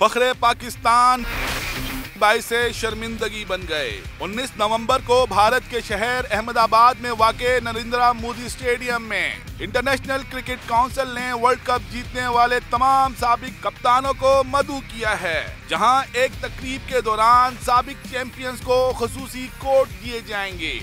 Fakhre Pakistan by से शर्मिंदगी बन गए। 19 नवंबर को भारत के शहर अहमदाबाद में वाक़ नरेंद्र मोदी स्टेडियम में इंटरनेशनल क्रिकेट काउंसिल ने वर्ल्ड कप जीतने वाले तमाम सबक कप्तानों को मधु किया है, जहाँ एक तकरीब के दौरान सबक चैंपियंस को खसूसी कोट दिए जाएँगे।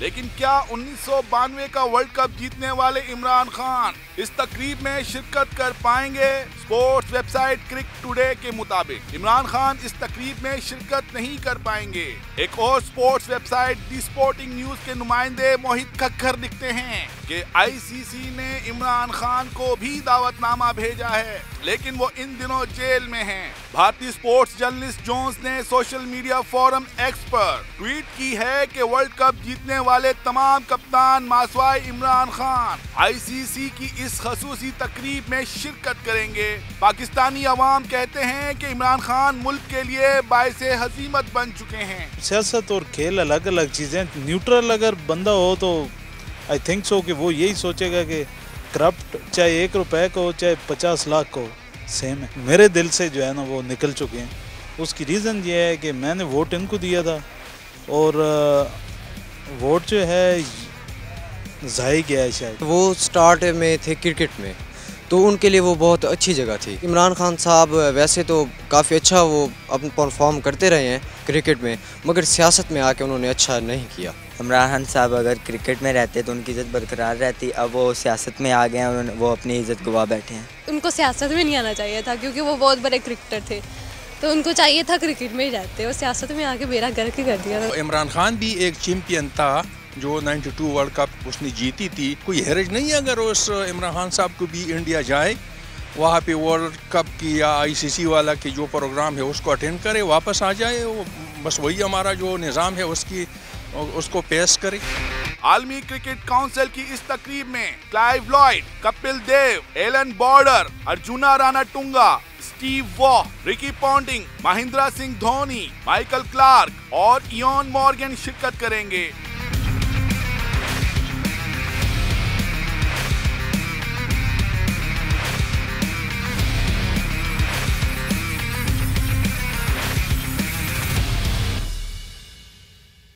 लेकिन क्या उन्नीस सौ बानवे का वर्ल्ड कप जीतने वाले इमरान खान इस तकरीब में शिरकत कर पाएँगे? स्पोर्ट्स वेबसाइट क्रिक टुडे के मुताबिक इमरान खान इस तकरीब में शिरकत नहीं कर पाएँगे एक और sports website the sporting news के नुमाइंदे मोहित खक्खर लिखते हैं कि आईसीसी ने इमरान खान को भी दावतनामा भेजा है, लेकिन वो इन दिनों जेल में हैं। भारतीय स्पोर्ट्स जर्नलिस्ट जोन्स ने सोशल मीडिया फोरम एक्स पर ट्वीट की है कि वर्ल्ड कप जीतने वाले तमाम कप्तान मासवाई इमरान खान आईसीसी की इस खसूसी तकरीब में शिरकत करेंगे पाकिस्तानी अवाम कहते हैं कि इमरान खान मुल्क के लिए बायस हजीमत बन चुके हैं। सियासत और खेल अलग अलग चीज़ें न्यूट्रल अगर बंदा हो तो आई थिंक सो कि वो यही सोचेगा कि करप्ट चाहे एक रुपए को चाहे पचास लाख को सेम है। मेरे दिल से जो है ना वो निकल चुके हैं। उसकी रीज़न ये है कि मैंने वोट इनको दिया था और वोट जो है जाए गया है शायद। वो स्टार्ट में थे क्रिकेट में। तो उनके लिए वो बहुत अच्छी जगह थी। इमरान खान साहब वैसे तो काफ़ी अच्छा वो अपन परफॉर्म करते रहे हैं क्रिकेट में मगर सियासत में आके उन्होंने अच्छा नहीं किया। इमरान खान साहब अगर क्रिकेट में रहते तो उनकी इज़्ज़त बरकरार रहती अब वो सियासत में आ गए हैं वो अपनी इज़्ज़त गवा बैठे हैं। उनको सियासत में नहीं आना चाहिए था क्योंकि वो बहुत बड़े क्रिकेटर थे। तो उनको चाहिए था क्रिकेट में ही रहते वो सियासत में आके मेरा घर के कर दिया। था इमरान खान भी एक चैम्पियन था जो 92 वर्ल्ड कप उसने जीती थी, कोई हैरज नहीं है अगर उस इमरान खान साहब को भी इंडिया जाए, वहाँ पे वर्ल्ड कप की या आईसीसी वाला की जो प्रोग्राम है उसको अटेंड करे, वापस आ जाए, वो बस वही हमारा जो निज़ाम है उसकी उसको पेश करे। आलमी क्रिकेट काउंसिल की इस तकरीब में Clive Lloyd, Kapil Dev, Allan Border, Arjuna Ranatunga, Steve Waugh Ricky Ponting Mahendra Singh Dhoni, Michael Clarke और इयन मॉर्गन शिरकत करेंगे।